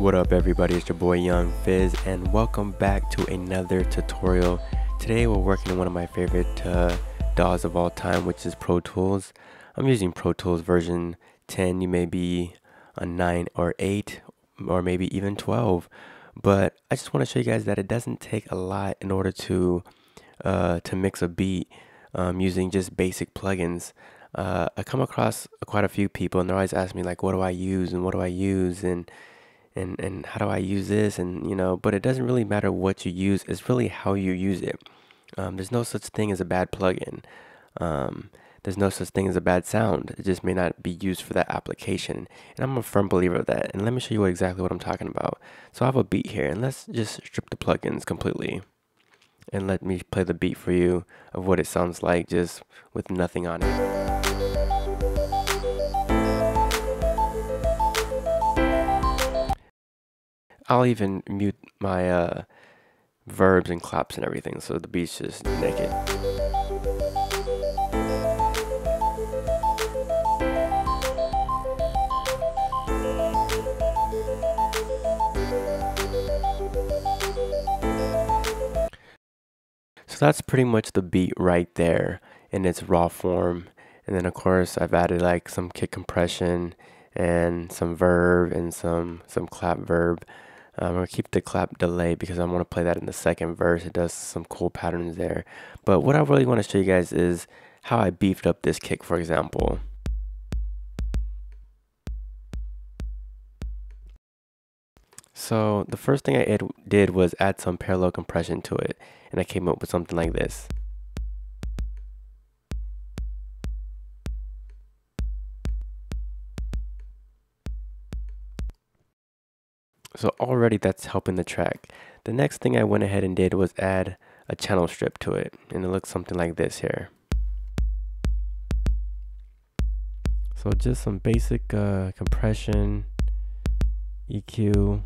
What up everybody, it's your boy Young Fizz and welcome back to another tutorial. Today we're working on one of my favorite uh, DAWs of all time which is Pro Tools. I'm using Pro Tools version 10, you may be a 9 or 8 or maybe even 12 but I just want to show you guys that it doesn't take a lot in order to uh, to mix a beat um, using just basic plugins. Uh, I come across quite a few people and they're always asking me like what do I use and what do I use and and and how do I use this? And you know but it doesn't really matter what you use it's really how you use it. Um, there's no such thing as a bad plugin. Um, there's no such thing as a bad sound. It just may not be used for that application. And I'm a firm believer of that. And let me show you what exactly what I'm talking about. So I have a beat here and let's just strip the plugins completely. And let me play the beat for you of what it sounds like just with nothing on it I'll even mute my uh, verbs and claps and everything so the beat's just naked. So that's pretty much the beat right there in its raw form. And then of course I've added like some kick compression and some verb and some some clap verb. I'm going to keep the clap delay because I want to play that in the second verse. It does some cool patterns there. But what I really want to show you guys is how I beefed up this kick, for example. So the first thing I did was add some parallel compression to it. And I came up with something like this. So already that's helping the track. The next thing I went ahead and did was add a channel strip to it. And it looks something like this here. So just some basic uh, compression, EQ.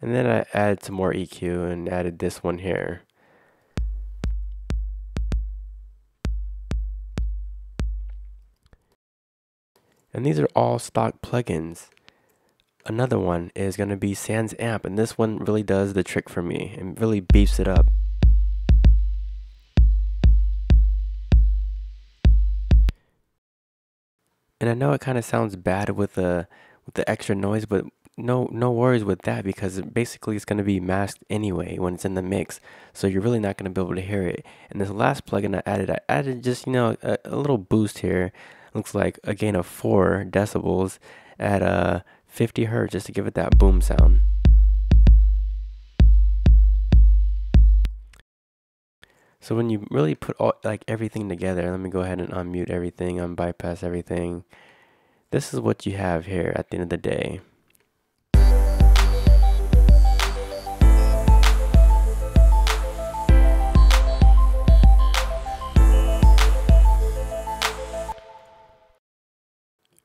And then I added some more EQ and added this one here. And these are all stock plugins. Another one is going to be SansAmp, and this one really does the trick for me and really beefs it up. And I know it kind of sounds bad with the with the extra noise, but no no worries with that because basically it's going to be masked anyway when it's in the mix so you're really not going to be able to hear it and this last plugin I added I added just you know a, a little boost here looks like a gain of 4 decibels at uh, 50 hertz just to give it that boom sound. So when you really put all like everything together, let me go ahead and unmute everything, unbypass everything. This is what you have here at the end of the day.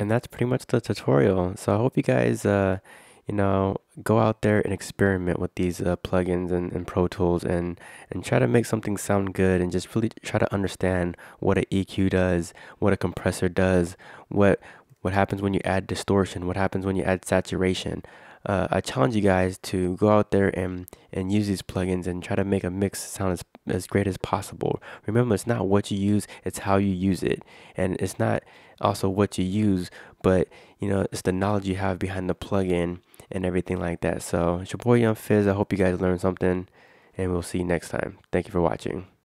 And that's pretty much the tutorial. So I hope you guys, uh, you know, go out there and experiment with these uh, plugins and, and Pro Tools and, and try to make something sound good and just really try to understand what an EQ does, what a compressor does, what what happens when you add distortion, what happens when you add saturation. Uh, I challenge you guys to go out there and, and use these plugins and try to make a mix sound as, as great as possible. Remember, it's not what you use, it's how you use it. And it's not also what you use, but you know, it's the knowledge you have behind the plugin and everything like that. So it's your boy Young Fizz. I hope you guys learned something and we'll see you next time. Thank you for watching.